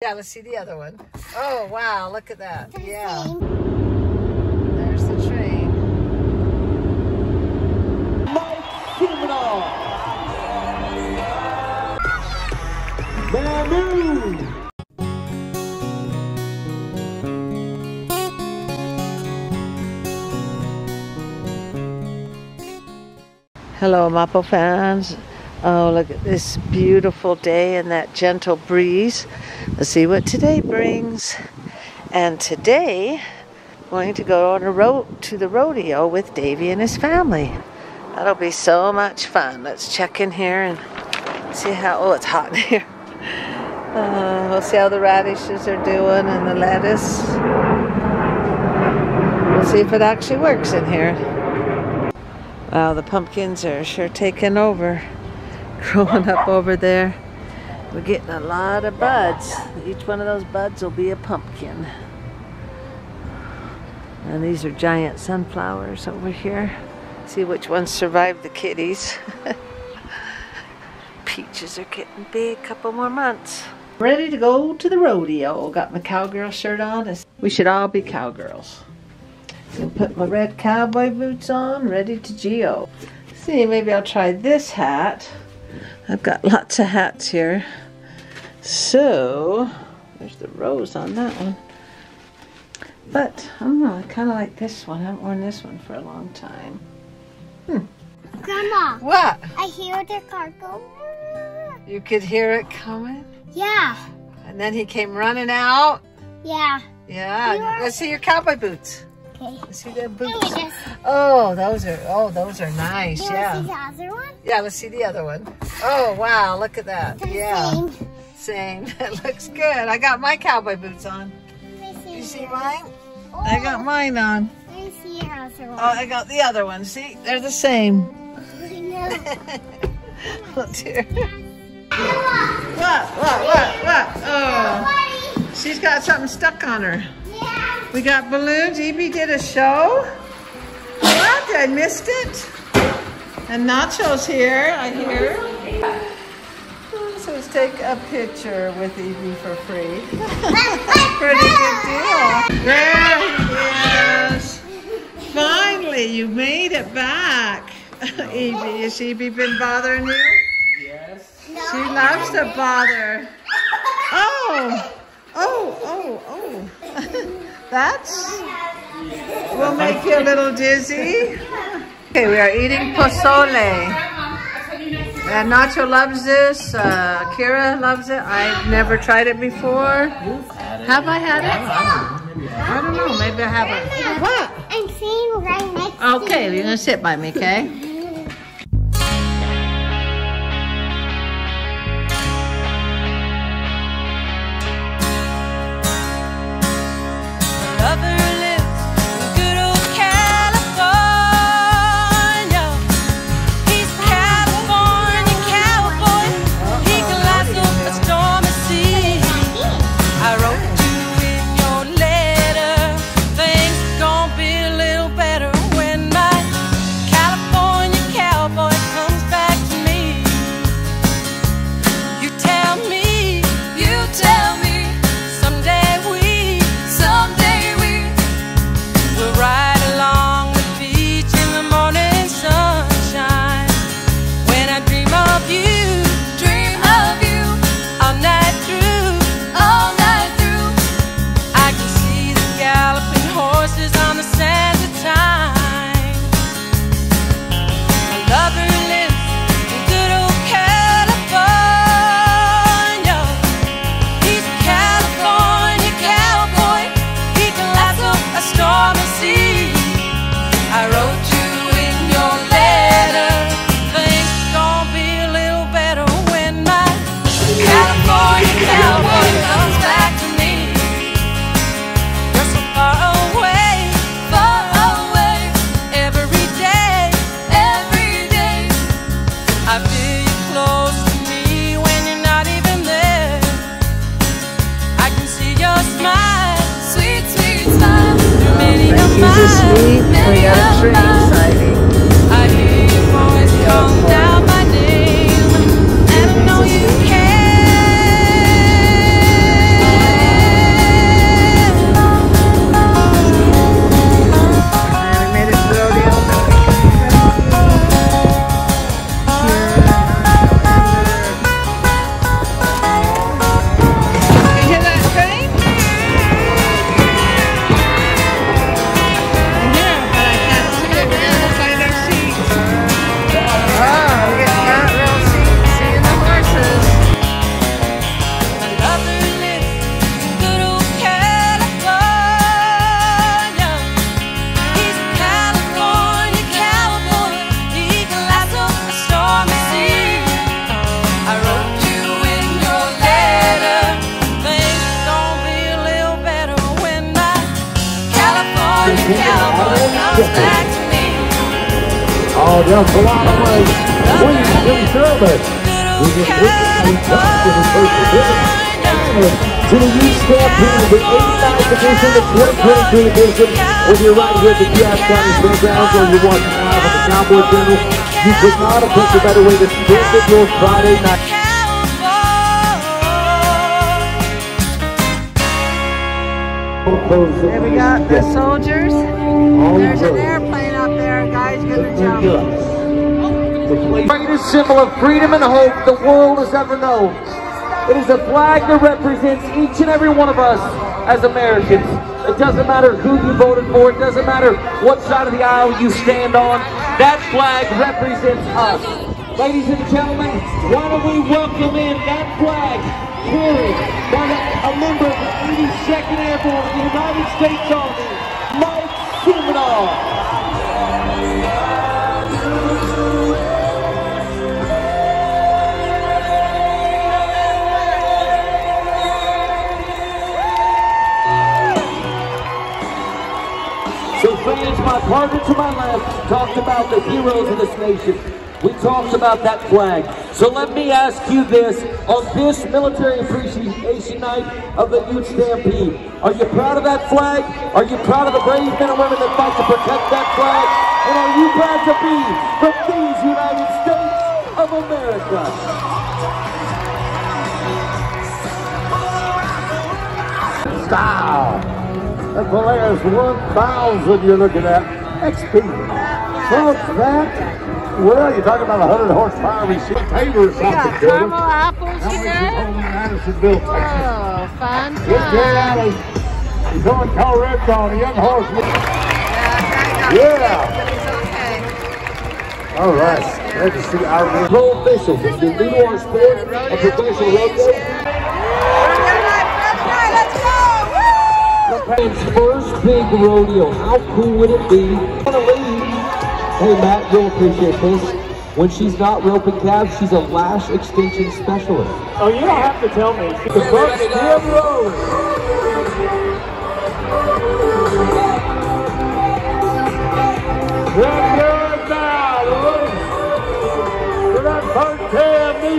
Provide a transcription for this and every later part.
Yeah, let's see the other one. Oh, wow, look at that. Yeah. There's the train. Hello, Momma O fans. Oh, look at this beautiful day and that gentle breeze. Let's see what today brings. And today, going to go on a road to the rodeo with Davey and his family. That'll be so much fun. Let's check in here and see how. Oh, it's hot in here. Uh, we'll see how the radishes are doing and the lettuce. We'll see if it actually works in here. Wow, the pumpkins are sure taking over. Growing up over there. We're getting a lot of buds. Each one of those buds will be a pumpkin. And these are giant sunflowers over here. See which ones survived the kitties. Peaches are getting big, couple more months. Ready to go to the rodeo. Got my cowgirl shirt on. We should all be cowgirls. Gonna put my red cowboy boots on, ready to geo. See, maybe I'll try this hat. I've got lots of hats here. So, there's the rose on that one. But, oh, I don't know, I kind of like this one. I haven't worn this one for a long time. Hmm. Grandma, What? I hear the car go. You could hear it coming? Yeah, And then he came running out? yeah. Yeah. Yeah. Let's see your cowboy boots. Okay. See their boots. Oh, those are, oh, those are nice. You Yeah. see the other one? Yeah, let's see the other one. Oh, wow, look at that. The Yeah. same. Same. That looks good. I got my cowboy boots on. Me You see mine? I oh. got mine on. Let me see your other one. Oh, I got the other one. See? They're the same. Oh, dear. What? What? What? What? Oh, she's got something stuck on her. We got balloons. Evie did a show. What? I missed it. And Nacho's here, I hear. So let's take a picture with Evie for free. Pretty good deal. There he is. Finally, you made it back. Evie, has Evie been bothering you? Yes. She loves to bother. Oh, oh, oh, oh. That's will make you a little dizzy. Okay, we are eating pozole. And Nacho loves this. Uh, Kira loves it. I've never tried it before. Have I had it? I don't know. Maybe I haven't. What? I'm sitting right next to Okay, you're gonna sit by me, okay? She's mine, cowboy comes back to me. Oh, just a lot of ways. Please, please serve us. We the and perseverance. To the youth stampede, the 89th edition, the 2023 edition. Whether you're right here at the Piatt County Fairgrounds or you're watching live on the Cowboy Channel, you could not have picked a better way to spend your Friday night. There we got the soldiers. There's an airplane up there. Guys gonna jump. The greatest symbol of freedom and hope the world has ever known. It is a flag that represents each and every one of us as Americans. It doesn't matter who you voted for. It doesn't matter what side of the aisle you stand on. That flag represents us. Ladies and gentlemen, why don't we welcome in that flag carried by a member of the 82nd Airborne of the United States Army, Mike Siminoff. So fans, my partner to my left talked about the heroes of this nation. We talked about that flag. So let me ask you this, on this Military Appreciation Night of the Youth Stampede, are you proud of that flag? Are you proud of the brave men and women that fight to protect that flag? And are you proud to be from these United States of America? Style. That Polaris 1000 you're looking at. XP. Folks, that, well, you're talking about a 100 horsepower machine. Paper or We got something, caramel apples How people Madisonville, Texas? Oh, fun, Good girl. fun. He's- going Carl Redbone, a young horse. Yeah, Yeah. okay. All right. Glad to see our pro officials. It's the leader on sport of professional rodeo. First big rodeo. How cool would it be? Hey Matt, you'll appreciate this. When she's not roping calves, she's a lash extension specialist. Oh, you don't have to tell me. The buck's still rolling. Good good now, Louis. To that first ten,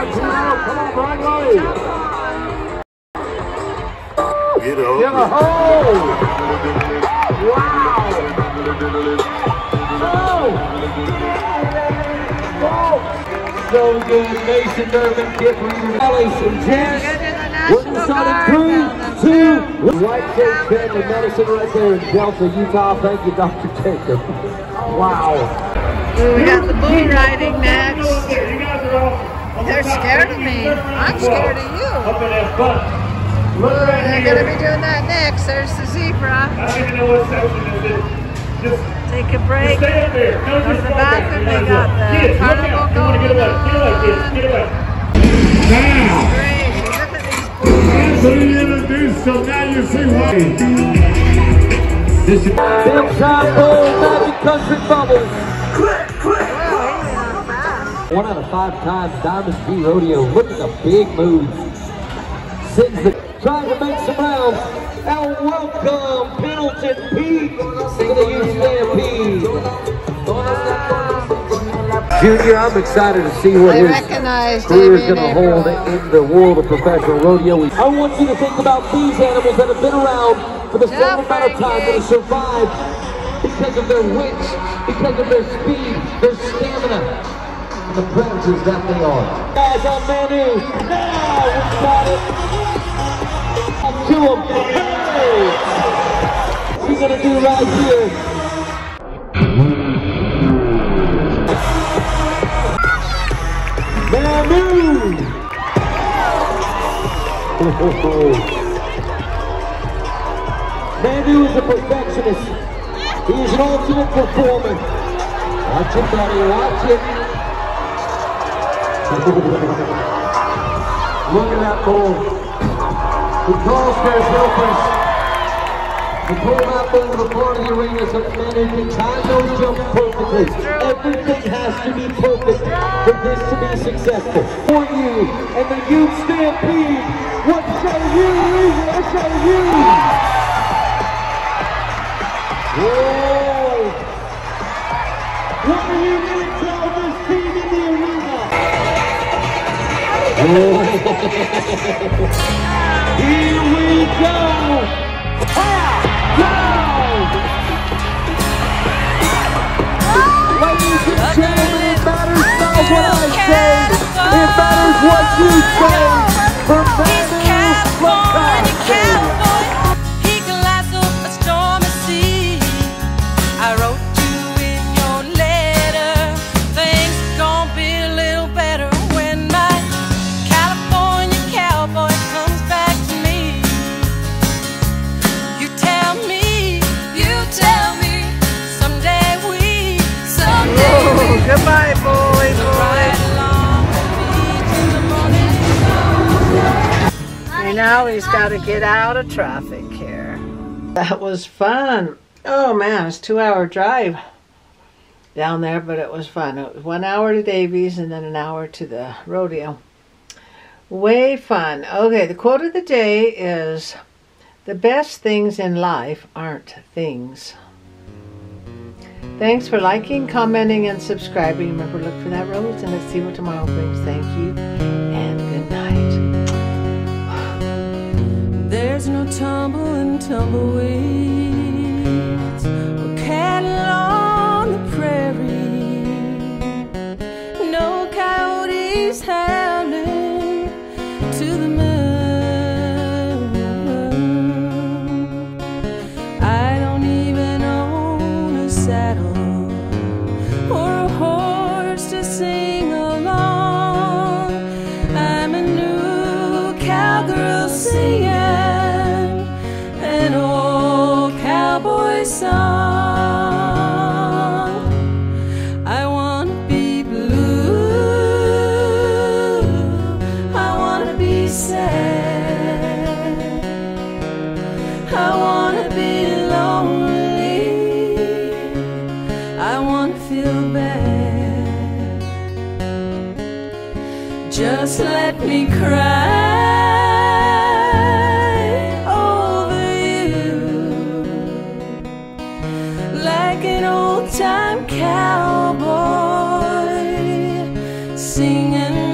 Come on, Gino. Come on, Broadway. You know, Get a hole. Wow. Oh. So good, Mason Durbin, Kip Reader, Alice and Jess. We're start in three, two. White Church Family Medicine right there in Delta, Utah. Thank you, Dr. Jacob. Wow. We got the bull riding next. They're scared of me. I'm scared of you. Up in that butt. Look They're gonna be doing that next. There's the zebra. I don't even know what section this is. Just Take a break. stay up there. No, Go to just the go bathroom. They gotta got go. the Kids, look carnival out. You wanna get away. Get away, kids. Get away. Now, Great. Look at these bulls. so you introduced, so now you see why. This is Big Shot Bowl Magic Country Bubbles. One out of five times Diamond G Rodeo. Look at the big moves. Sends the trying to make some rounds. And welcome Pendleton Pete to the Youth Stampede. Junior, I'm excited to see what I his recognize career is going to hold in the world of professional rodeo. I want you to think about these animals that have been around for the same amount of time that have survived because of their wits, because of their speed, their the predators that they are. Guys on Manu, now we got it. To him. Hey! What's he gonna do right here? Manu! Manu is a perfectionist. He is an ultimate performer. Watch it, buddy. Watch it. Look at that bull. He calls for his helpers. To pull that bull to the front of the arena so Manu can time those jumps perfectly. Everything has to be perfect for this to be successful. For you and the youth stampede, what say you? What say you? Whoa! Here we go! Now! Ladies and gentlemen, it matters not what I say, it matters what you say. Now he's got to get out of traffic here. That was fun. Oh man, it's two hour drive down there, but it was fun. It was one hour to Davey's and then an hour to the rodeo. Way fun. Okay, the quote of the day is The best things in life aren't things. Thanks for liking, commenting, and subscribing. Remember, look for that rose and let's see what tomorrow brings. Thank you There's no tumble and tumbleweeds. Or cattle like an old time cowboy singing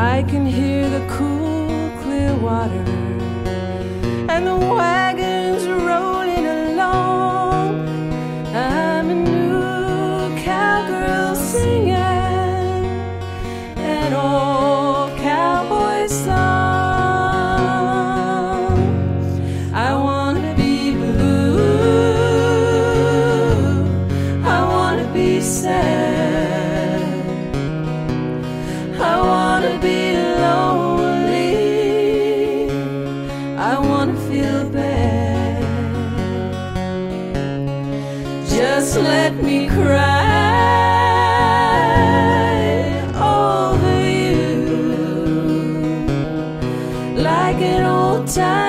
I can hear the cool, clear water and the wagons me cry over you. Like an old time